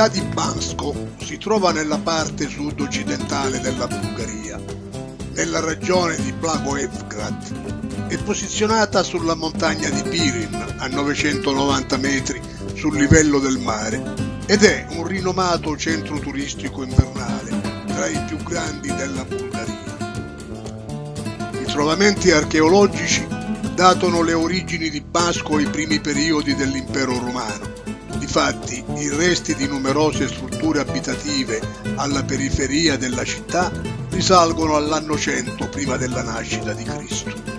città di Bansko si trova nella parte sud-occidentale della Bulgaria, nella regione di Blagoevgrad. È posizionata sulla montagna di Pirin, a 990 metri sul livello del mare, ed è un rinomato centro turistico invernale, tra i più grandi della Bulgaria. I trovamenti archeologici datano le origini di Basco ai primi periodi dell'impero romano Difatti, i resti di numerose strutture abitative alla periferia della città risalgono all'anno 100 prima della nascita di Cristo.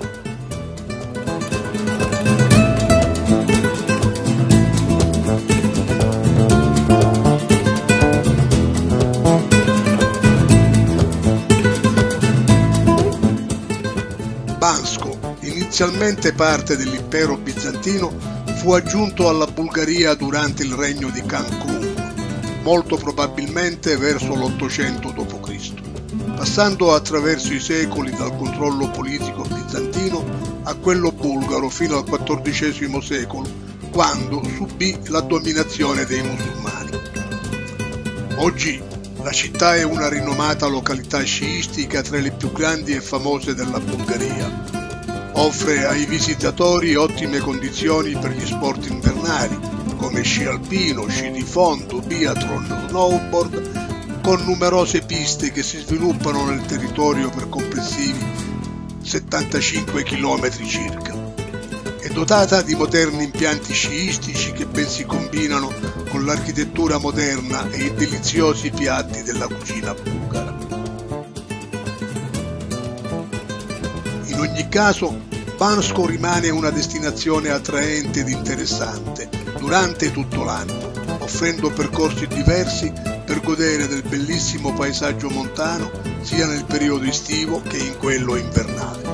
Inizialmente parte dell'impero bizantino, fu aggiunto alla Bulgaria durante il regno di Cancun, molto probabilmente verso l'800 d.C., passando attraverso i secoli dal controllo politico bizantino a quello bulgaro fino al XIV secolo, quando subì la dominazione dei musulmani. Oggi la città è una rinomata località sciistica tra le più grandi e famose della Bulgaria, Offre ai visitatori ottime condizioni per gli sport invernali, come sci alpino, sci di fondo, biathlon, snowboard, con numerose piste che si sviluppano nel territorio per complessivi 75 km circa. È dotata di moderni impianti sciistici che ben si combinano con l'architettura moderna e i deliziosi piatti della cucina bulgara. In ogni caso, Bansko rimane una destinazione attraente ed interessante durante tutto l'anno, offrendo percorsi diversi per godere del bellissimo paesaggio montano sia nel periodo estivo che in quello invernale.